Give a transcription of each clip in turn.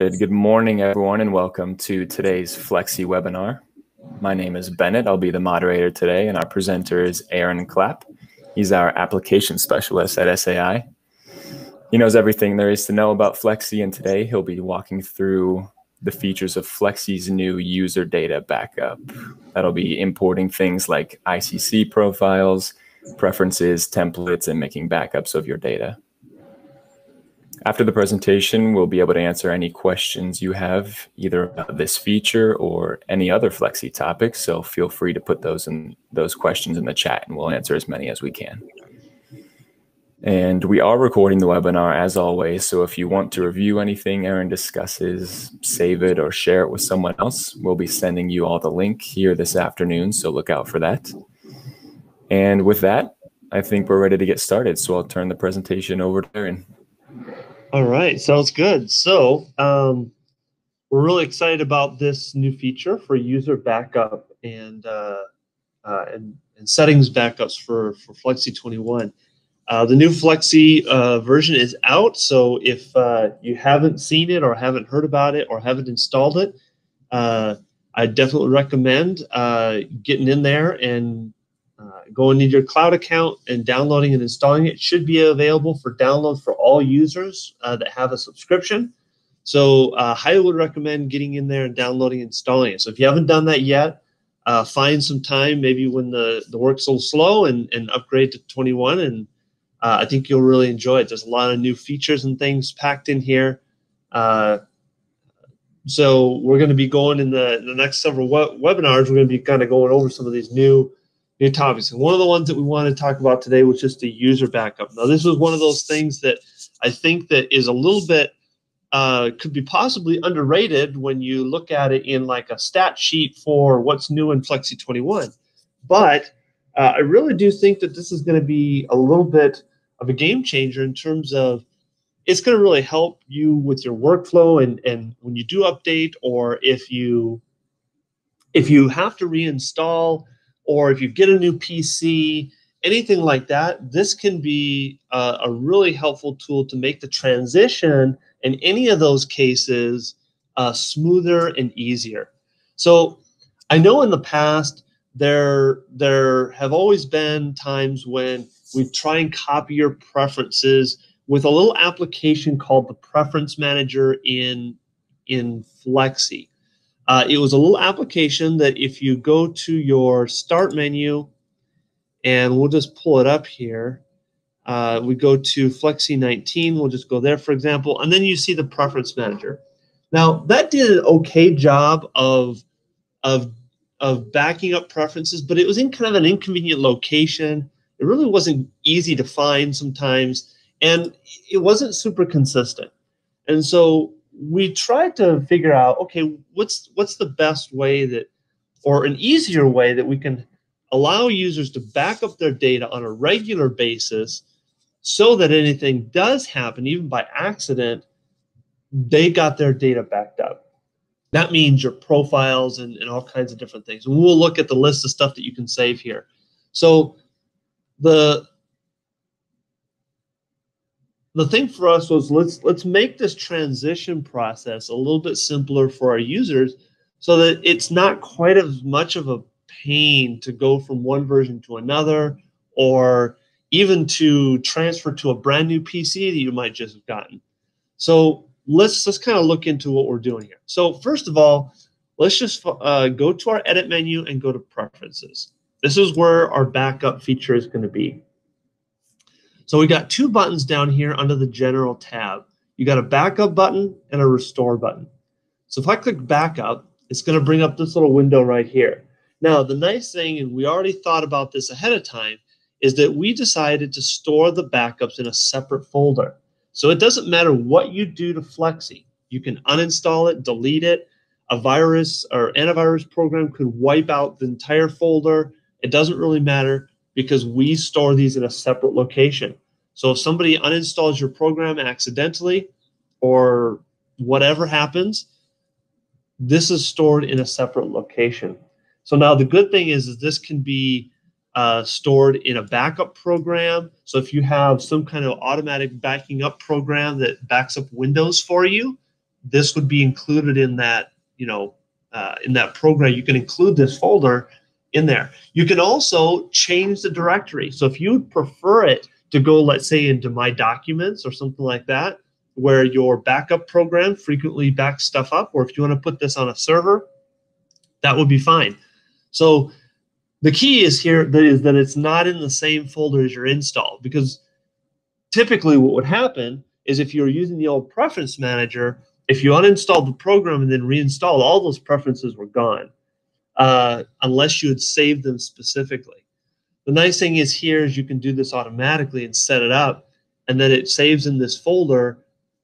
Good morning, everyone, and welcome to today's Flexi webinar. My name is Bennett. I'll be the moderator today, and our presenter is Aaron Clapp. He's our application specialist at SAI. He knows everything there is to know about Flexi, and today he'll be walking through the features of Flexi's new user data backup. That'll be importing things like ICC profiles, preferences, templates, and making backups of your data. After the presentation, we'll be able to answer any questions you have either about this feature or any other Flexi topics. So feel free to put those in those questions in the chat and we'll answer as many as we can. And we are recording the webinar as always. So if you want to review anything Aaron discusses, save it or share it with someone else, we'll be sending you all the link here this afternoon. So look out for that. And with that, I think we're ready to get started. So I'll turn the presentation over to Aaron. All right, sounds good. So um, we're really excited about this new feature for user backup and uh, uh, and, and, settings backups for for Flexi 21. Uh, the new Flexi uh, version is out, so if uh, you haven't seen it or haven't heard about it or haven't installed it, uh, I definitely recommend getting in there and uh, going into your cloud account and downloading and installing it should be available for download for all users uh, that have a subscription. So uh, highly would recommend getting in there and downloading and installing it. So if you haven't done that yet, uh, find some time maybe when the, the work's a little slow and, and upgrade to 21 and uh, I think you'll really enjoy it. There's a lot of new features and things packed in here. Uh, so we're going to be going in the, the next several webinars. We're going to be kind of going over some of these new topics. And one of the ones that we want to talk about today was just the user backup. Now, this is one of those things that I think that is a little bit uh, could be possibly underrated when you look at it in like a stat sheet for what's new in Flexi 21. But uh, I really do think that this is going to be a little bit of a game changer in terms of it's going to really help you with your workflow and and when you do update or if you if you have to reinstall or if you get a new PC, anything like that, this can be a, really helpful tool to make the transition in any of those cases uh, smoother and easier. So I know in the past there there have always been times when we try and copy your preferences with a little application called the Preference Manager in in Flexi. Uh, it was a little application that if you go to your start menu, and we'll just pull it up here. Uh, we go to Flexi 19. We'll just go there, for example, and then you see the preference manager. Now that did an okay job of of of backing up preferences, but it was in kind of an inconvenient location. It really wasn't easy to find sometimes, and it wasn't super consistent. And so we tried to figure out okay what's what's the best way that or an easier way that we can allow users to back up their data on a regular basis so that anything does happen even by accident they got their data backed up. That means your profiles and, and all kinds of different things. And we'll look at the list of stuff that you can save here. So the the thing for us was let's let's make this transition process a little bit simpler for our users so that it's not quite as much of a pain to go from one version to another or even to transfer to a brand new PC that you might just have gotten. So let's let's kind of look into what we're doing here. So first of all, let's just uh, go to our edit menu and go to preferences. This is where our backup feature is going to be. So we got two buttons down here under the general tab. You got a backup button and a restore button. So if I click backup, it's going to bring up this little window right here. Now, the nice thing, and we already thought about this ahead of time, is that we decided to store the backups in a separate folder. So it doesn't matter what you do to Flexi. You can uninstall it, delete it. A virus or antivirus program could wipe out the entire folder. It doesn't really matter because we store these in a separate location. So if somebody uninstalls your program accidentally or whatever happens, this is stored in a separate location. So now the good thing is, is this can be uh, stored in a backup program. So if you have some kind of automatic backing up program that backs up Windows for you, this would be included in that, you know, uh, in that program. You can include this folder in there. You can also change the directory. So if you prefer it to go, let's say, into My Documents or something like that, where your backup program frequently backs stuff up, or if you want to put this on a server, that would be fine. So the key is here that is that it's not in the same folder as your install because typically what would happen is if you're using the old preference manager, if you uninstalled the program and then reinstalled, all those preferences were gone uh, unless you had saved them specifically. The nice thing is here is you can do this automatically and set it up, and then it saves in this folder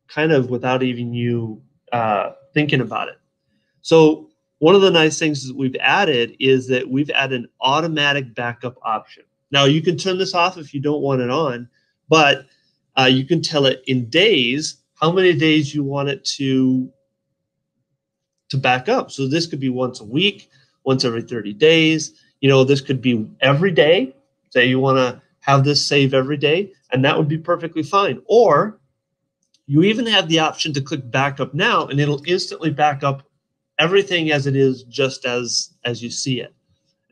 kind of without even you uh, thinking about it. So one of the nice things that we've added is that we've added an automatic backup option. Now you can turn this off if you don't want it on, but uh, you can tell it in days how many days you want it to to back up. So this could be once a week, once every 30 days. You know, this could be every day. Say you want to have this save every day, and that would be perfectly fine. Or you even have the option to click backup now, and it'll instantly back up everything as it is, just as as you see it.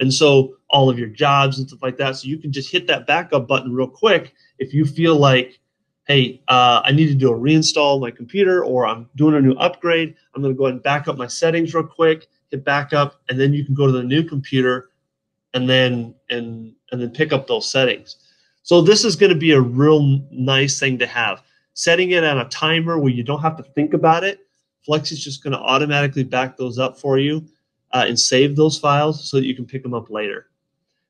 And so all of your jobs and stuff like that. So you can just hit that backup button real quick if you feel like, hey, uh, I need to do a reinstall my computer or I'm doing a new upgrade. I'm going to go ahead and back up my settings real quick hit backup, and then you can go to the new computer and then and and then pick up those settings. So this is going to be a real nice thing to have. Setting it on a timer where you don't have to think about it. Flex is just going to automatically back those up for you uh, and save those files so that you can pick them up later.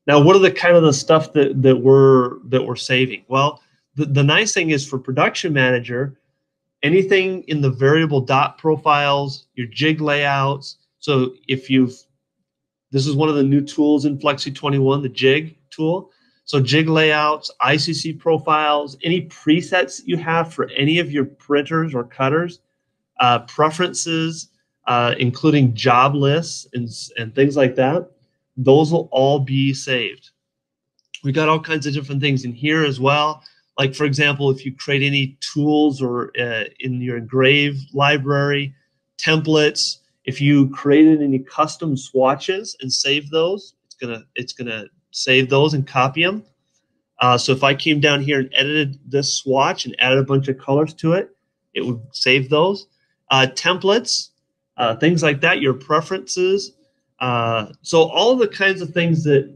Now, what are the kind of the stuff that that we're that we're saving? Well, the, the nice thing is for Production Manager, anything in the variable dot profiles, your jig layouts, so if you've, this is one of the new tools in Flexi 21, the jig tool. So jig layouts, ICC profiles, any presets you have for any of your printers or cutters, uh, preferences, uh, including job lists and, and things like that, those will all be saved. We got all kinds of different things in here as well. Like for example, if you create any tools or uh, in your engrave library, templates, if you created any custom swatches and save those, it's gonna it's gonna save those and copy them. Uh, so if I came down here and edited this swatch and added a bunch of colors to it, it would save those. Uh, templates, uh, things like that, your preferences. Uh, so all the kinds of things that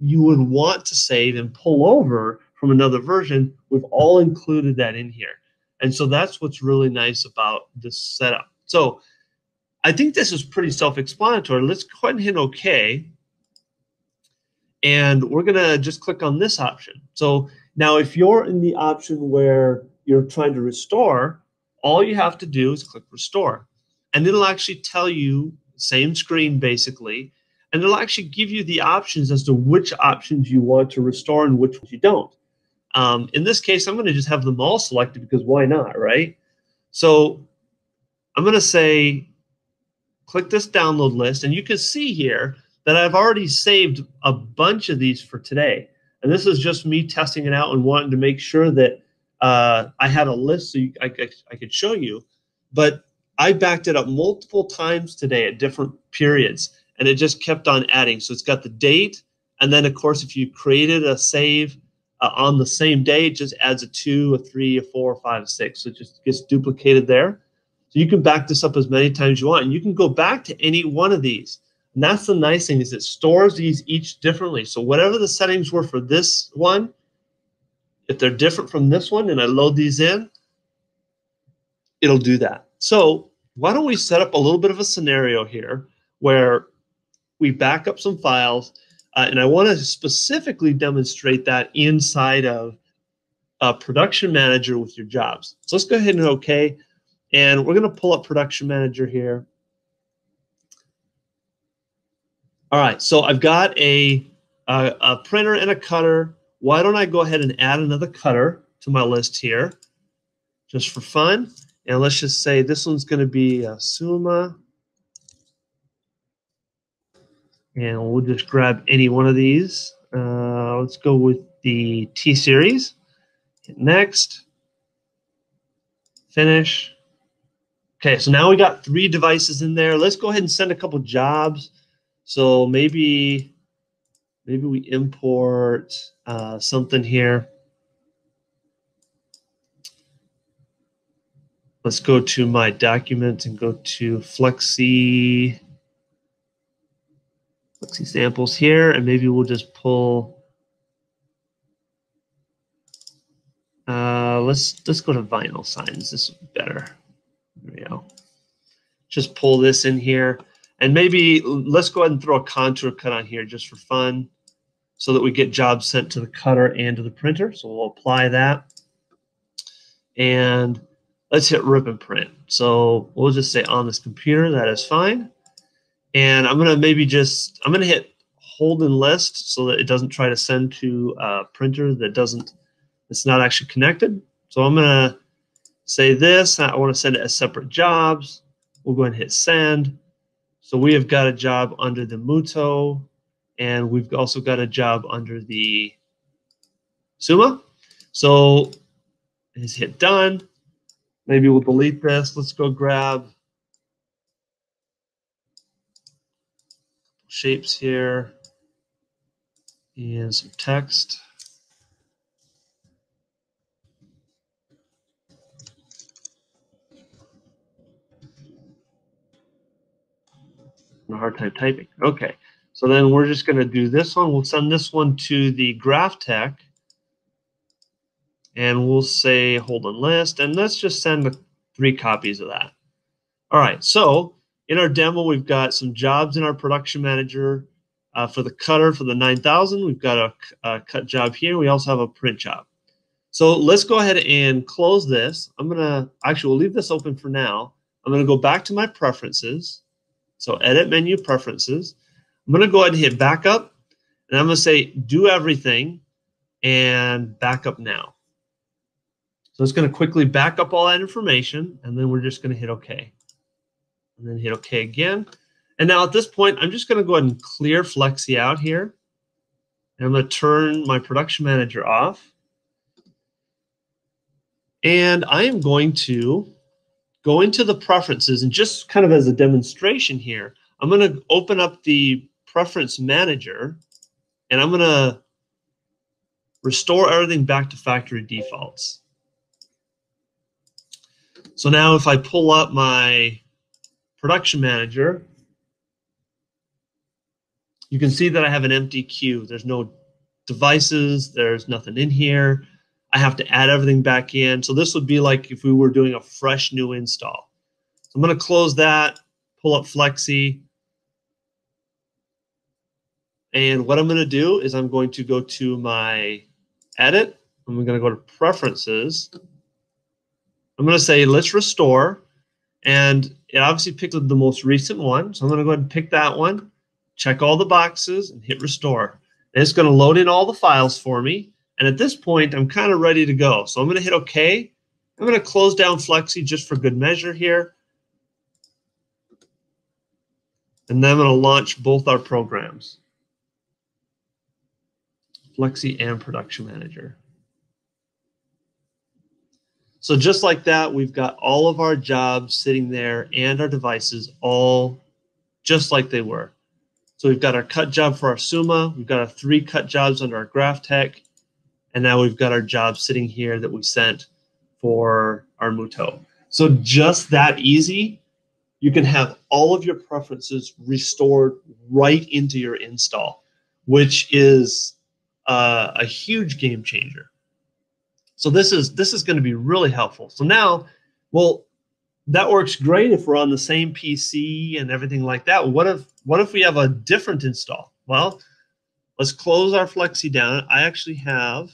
you would want to save and pull over from another version, we've all included that in here. And so that's what's really nice about this setup. So I think this is pretty self-explanatory. Let's go ahead and hit OK. And we're going to just click on this option. So now if you're in the option where you're trying to restore, all you have to do is click Restore. And it'll actually tell you, same screen basically, and it'll actually give you the options as to which options you want to restore and which ones you don't. Um, in this case, I'm going to just have them all selected because why not, right? So I'm going to say click this download list, and you can see here that I've already saved a bunch of these for today. And this is just me testing it out and wanting to make sure that uh, I had a list so you, I, I, could show you. But I backed it up multiple times today at different periods, and it just kept on adding. So it's got the date, and then of course, if you created a save uh, on the same day, it just adds a two, a three, a four, a five, a six. So it just gets duplicated there. So you can back this up as many times you want, and you can go back to any one of these. And that's the nice thing is it stores these each differently. So whatever the settings were for this one, if they're different from this one and I load these in, it'll do that. So why don't we set up a little bit of a scenario here where we back up some files, uh, and I want to specifically demonstrate that inside of a production manager with your jobs. So let's go ahead and OK. And we're going to pull up production manager here. All right, so I've got a, a, a, printer and a cutter. Why don't I go ahead and add another cutter to my list here, just for fun. And let's just say this one's going to be a Summa. And we'll just grab any one of these. Uh, let's go with the T-Series. Hit next. Finish Okay, so now we got three devices in there. Let's go ahead and send a couple jobs. So maybe, maybe we import uh, something here. Let's go to my document and go to Flexi, Flexi samples here, and maybe we'll just pull. Uh, let's let's go to vinyl signs. This is better. We go. Just pull this in here, and maybe let's go ahead and throw a contour cut on here just for fun, so that we get jobs sent to the cutter and to the printer. So we'll apply that, and let's hit rip and print. So we'll just say on this computer, that is fine. And I'm gonna maybe just, I'm gonna hit hold and list so that it doesn't try to send to a printer that doesn't, it's not actually connected. So I'm gonna say this, I wanna send it as separate jobs. We'll go and hit send. So we have got a job under the Mutoh, and we've also got a job under the Summa. So let's hit done. Maybe we'll delete this. Let's go grab shapes here and some text. A hard time typing. Okay, so then we're just going to do this one. We'll send this one to the Graphtec, and we'll say hold on list, and let's just send three copies of that. All right, so in our demo, we've got some jobs in our production manager uh, for the cutter for the 9000. We've got a, a cut job here. We also have a print job. So let's go ahead and close this. I'm gonna, actually we'll leave this open for now. I'm gonna go back to my preferences. So edit menu preferences. I'm gonna go ahead and hit backup and I'm gonna say do everything and backup now. So it's going to quickly back up all that information, and then we're just going to hit OK. And then hit OK again. And now at this point, I'm just going to go ahead and clear Flexi out here. And I'm going to turn my production manager off. And I am going to go into the preferences and just kind of as a demonstration here, I'm going to open up the preference manager and I'm going to restore everything back to factory defaults. So now if I pull up my production manager, you can see that I have an empty queue. There's no devices, there's nothing in here. I have to add everything back in. So this would be like if we were doing a fresh new install. So I'm going to close that, pull up Flexi. And what I'm going to do is I'm going to go to my edit. I'm going to go to preferences. I'm going to say let's restore. And it obviously picked the most recent one. So I'm going to go ahead and pick that one, check all the boxes, and hit restore. And it's going to load in all the files for me. And at this point, I'm kind of ready to go. So I'm going to hit OK. I'm going to close down Flexi just for good measure here. And then I'm going to launch both our programs, Flexi and Production Manager. So just like that, we've got all of our jobs sitting there and our devices all just like they were. So we've got our cut job for our Summa, we've got our three cut jobs under our Graphtec, and now we've got our job sitting here that we sent for our Mutoh. So just that easy, you can have all of your preferences restored right into your install, which is uh, a huge game changer. So this is this is going to be really helpful. So now, well, that works great if we're on the same PC and everything like that. What if what if we have a different install? Well, let's close our Flexi down. I actually have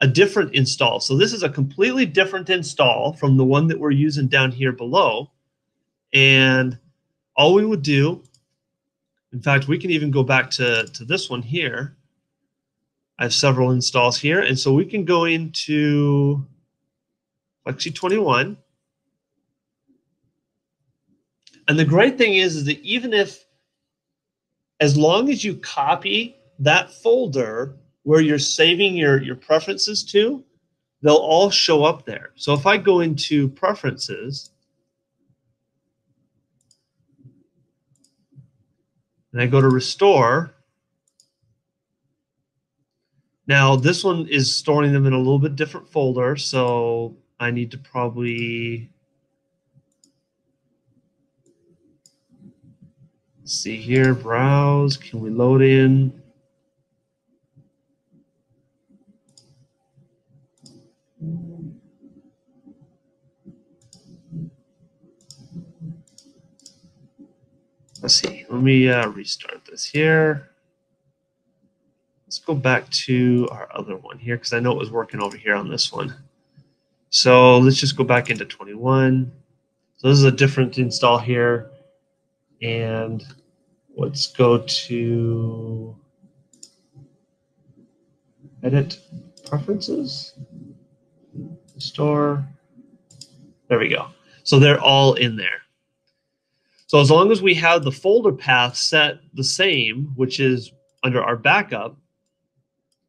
a different install. So this is a completely different install from the one that we're using down here below. And all we would do, in fact, we can even go back to, to this one here I have several installs here. And so we can go into Flexi 21. And the great thing is, is that even if, as long as you copy that folder where you're saving your, your preferences to, they'll all show up there. So if I go into preferences, and I go to restore, now this one is storing them in a little bit different folder, so I need to probably see here, browse, can we load in? Let's see, let me uh, restart this here. Let's go back to our other one here because I know it was working over here on this one. So let's just go back into 21. So this is a different install here. And let's go to edit preferences, store. There we go. So they're all in there. So as long as we have the folder path set the same, which is under our backup,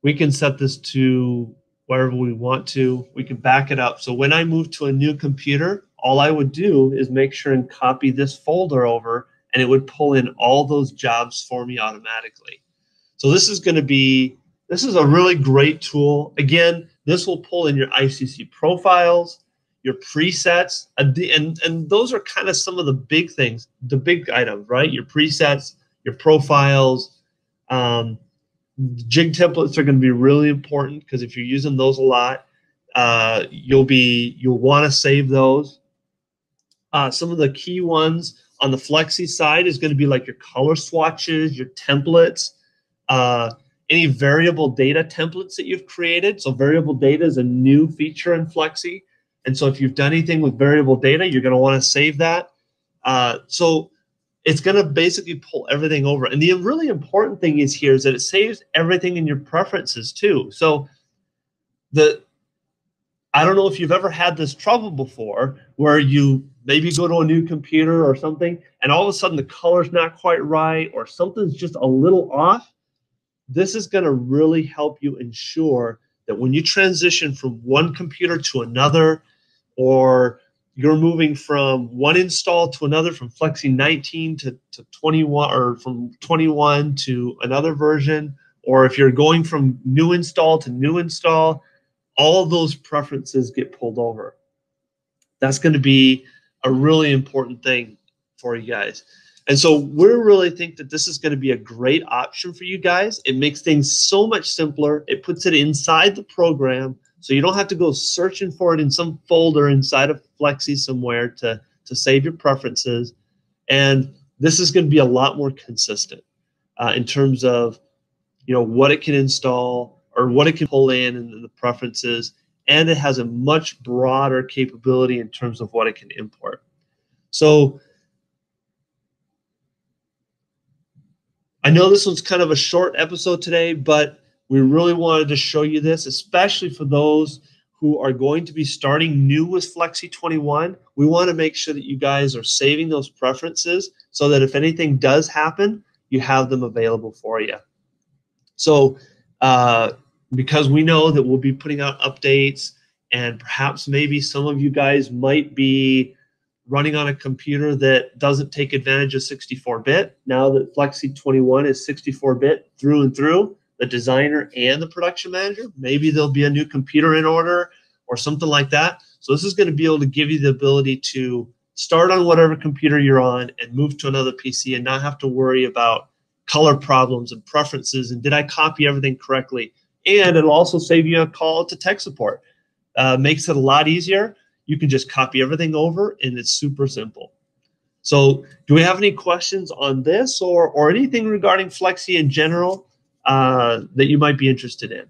we can set this to wherever we want to. We can back it up. So when I move to a new computer, all I would do is make sure and copy this folder over and it would pull in all those jobs for me automatically. So this is going to be, this is a really great tool. Again, this will pull in your ICC profiles your presets, and, and those are kind of some of the big things, the big items, right? Your presets, your profiles, um, jig templates are going to be really important because if you're using those a lot, uh, you'll be you'll want to save those. Uh, some of the key ones on the Flexi side is going to be like your color swatches, your templates, uh, any variable data templates that you've created. So variable data is a new feature in Flexi. And so if you've done anything with variable data, you're going to want to save that. Uh, so it's going to basically pull everything over. And the really important thing is here is that it saves everything in your preferences too. So the I don't know if you've ever had this trouble before where you maybe go to a new computer or something and all of a sudden the color's not quite right or something's just a little off. This is going to really help you ensure that when you transition from one computer to another, or you're moving from one install to another from Flexi 19 to, to 21 or from 21 to another version, or if you're going from new install to new install, all those preferences get pulled over. That's going to be a really important thing for you guys. And so we really think that this is going to be a great option for you guys. It makes things so much simpler. It puts it inside the program so you don't have to go searching for it in some folder inside of Flexi somewhere to, to save your preferences. And this is going to be a lot more consistent uh, in terms of you know what it can install or what it can pull in and the preferences. And it has a much broader capability in terms of what it can import. So I know this was kind of a short episode today, but we really wanted to show you this, especially for those who are going to be starting new with Flexi 21. We want to make sure that you guys are saving those preferences so that if anything does happen, you have them available for you. So, uh, because we know that we'll be putting out updates, and perhaps maybe some of you guys might be running on a computer that doesn't take advantage of 64 bit. Now that Flexi 21 is 64 bit through and through, the designer and the production manager. Maybe there'll be a new computer in order or something like that. So this is going to be able to give you the ability to start on whatever computer you're on and move to another PC and not have to worry about color problems and preferences and did I copy everything correctly? And it'll also save you a call to tech support. Uh, makes it a lot easier. You can just copy everything over and it's super simple. So do we have any questions on this or, or anything regarding Flexi in general? Uh, that you might be interested in.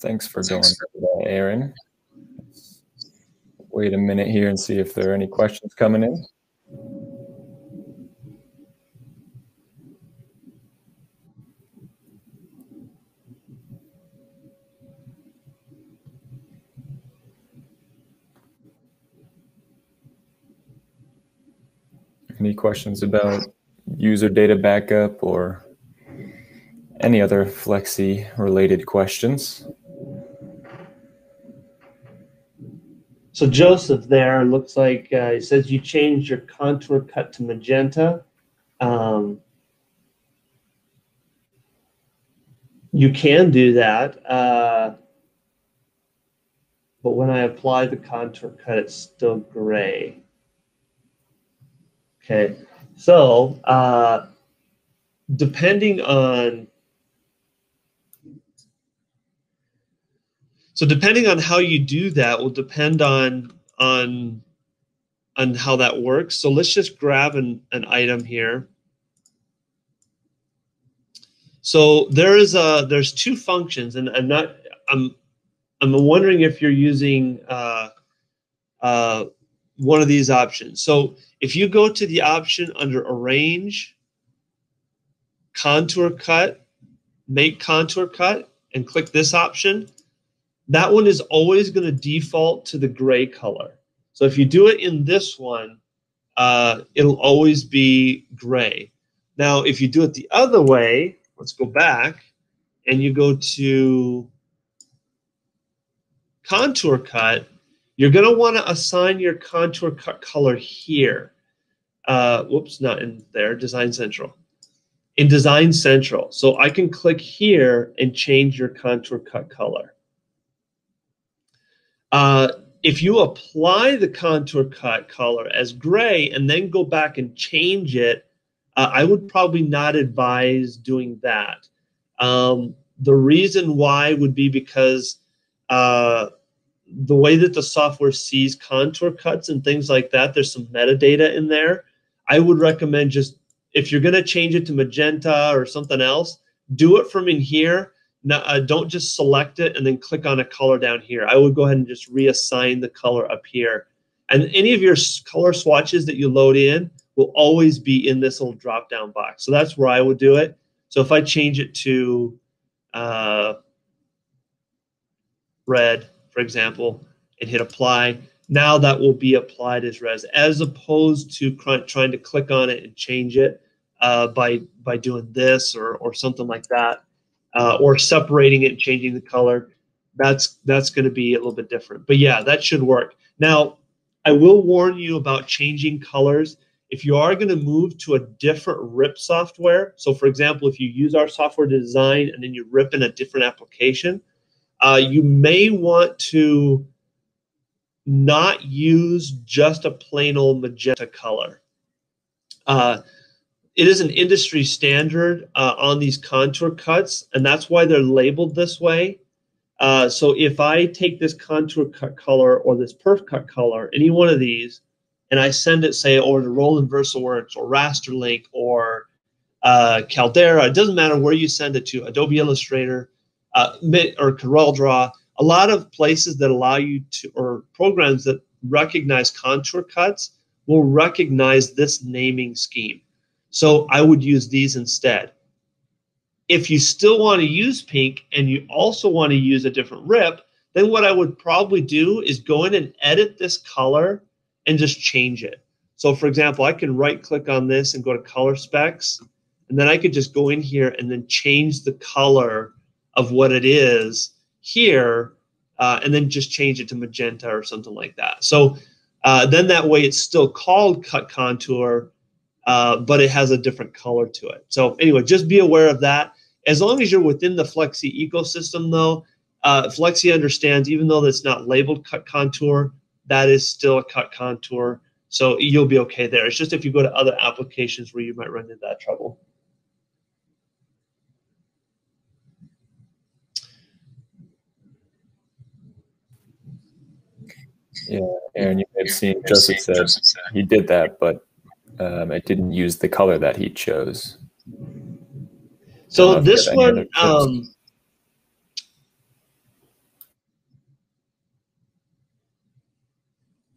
Thanks for going that, Aaron. Wait a minute here and see if there are any questions coming in. Any questions about user data backup or any other Flexi related questions. So Joseph there looks like uh, he says you changed your contour cut to magenta. Um, you can do that. Uh, but when I apply the contour cut, it's still gray. Okay, so uh, depending on so depending on how you do that will depend on on on how that works. So let's just grab an, an item here. So there is a there's two functions, and I'm not I'm I'm wondering if you're using uh, uh, one of these options. So if you go to the option under Arrange, Contour Cut, Make Contour Cut, and click this option, that one is always going to default to the gray color. So if you do it in this one, uh, it'll always be gray. Now, if you do it the other way, let's go back, and you go to contour cut, you're going to want to assign your contour cut color here. Uh, whoops, not in there, Design Central. In Design Central. So I can click here and change your contour cut color. Uh, if you apply the contour cut color as gray and then go back and change it, uh, I would probably not advise doing that. Um, the reason why would be because uh, the way that the software sees contour cuts and things like that, there's some metadata in there. I would recommend just if you're going to change it to magenta or something else, do it from in here. Uh, don't just select it and then click on a color down here. I would go ahead and just reassign the color up here. And any of your color swatches that you load in will always be in this little drop down box. So that's where I would do it. So if I change it to uh, red, for example, and hit apply, now that will be applied as res, as opposed to trying to click on it and change it uh, by by doing this or or something like that, uh, or separating it and changing the color. That's that's going to be a little bit different. But yeah, that should work. Now, I will warn you about changing colors. If you are going to move to a different RIP software, so for example, if you use our software to design and then you rip in a different application, uh, you may want to not use just a plain old magenta color. Uh, it is an industry standard uh, on these contour cuts, and that's why they're labeled this way. Uh, so if I take this contour cut color or this perf cut color, any one of these, and I send it, say, over to Roland VersaWorks or Rasterlink or uh, Caldera, it doesn't matter where you send it to, Adobe Illustrator, uh, or CorelDRAW, a lot of places that allow you to, or programs that recognize contour cuts will recognize this naming scheme. So I would use these instead. If you still want to use pink and you also want to use a different rip, then what I would probably do is go in and edit this color and just change it. So for example, I can right click on this and go to color specs, and then I could just go in here and then change the color of what it is here, uh, and then just change it to magenta or something like that. So uh, then that way it's still called cut contour, uh, but it has a different color to it. So anyway, just be aware of that. As long as you're within the Flexi ecosystem, though, uh, Flexi understands even though that's not labeled cut contour, that is still a cut contour. So you'll be okay there. It's just if you go to other applications where you might run into that trouble. Yeah, Aaron, you may have seen Joseph said he did that, but um, it didn't use the color that he chose. So this one, um,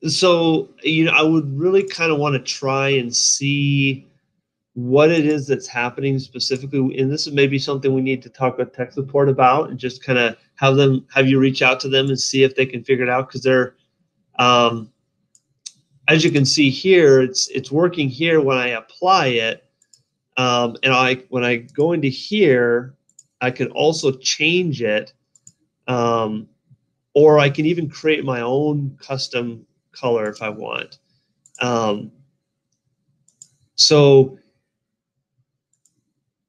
so you know, I would really kind of want to try and see what it is that's happening specifically. And this is maybe something we need to talk with tech support about, and just kind of have them have you reach out to them and see if they can figure it out because they're um, as you can see here, it's it's working here when I apply it, Um, and I when I go into here, I can also change it, um, or I can even create my own custom color if I want. Um, so,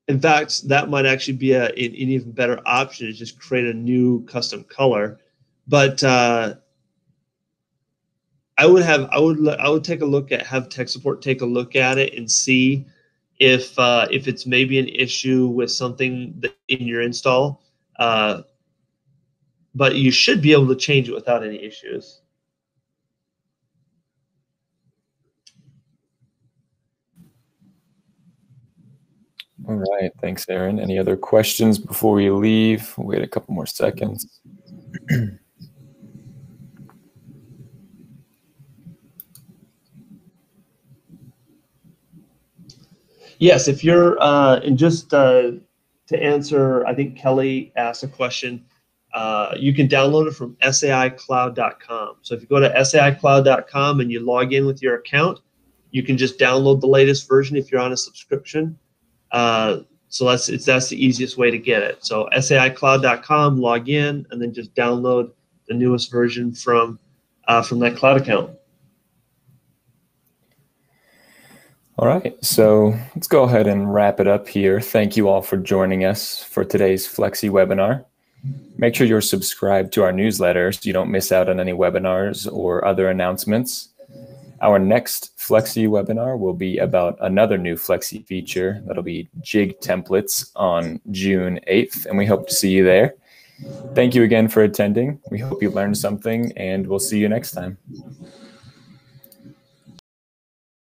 in fact, that might actually be a, an, even better option is just create a new custom color. But uh, I would have I would I would take a look at have tech support take a look at it and see if uh, if it's maybe an issue with something that in your install. Uh, but you should be able to change it without any issues. All right. Thanks, Aaron. Any other questions before we leave? Wait a couple more seconds. yes, if you're, uh, and just uh, to answer, I think Kelly asked a question. Uh, you can download it from saicloud.com. So if you go to saicloud.com and you log in with your account, you can just download the latest version if you're on a subscription. Uh, so that's it's that's the easiest way to get it. So saicloud.com, log in, and then just download the newest version from uh, from that cloud account. All right, so let's go ahead and wrap it up here. Thank you all for joining us for today's Flexi webinar. Make sure you're subscribed to our newsletter so you don't miss out on any webinars or other announcements. Our next Flexi webinar will be about another new Flexi feature that'll be jig templates on June 8th, and we hope to see you there. Thank you again for attending. We hope you learned something, and we'll see you next time.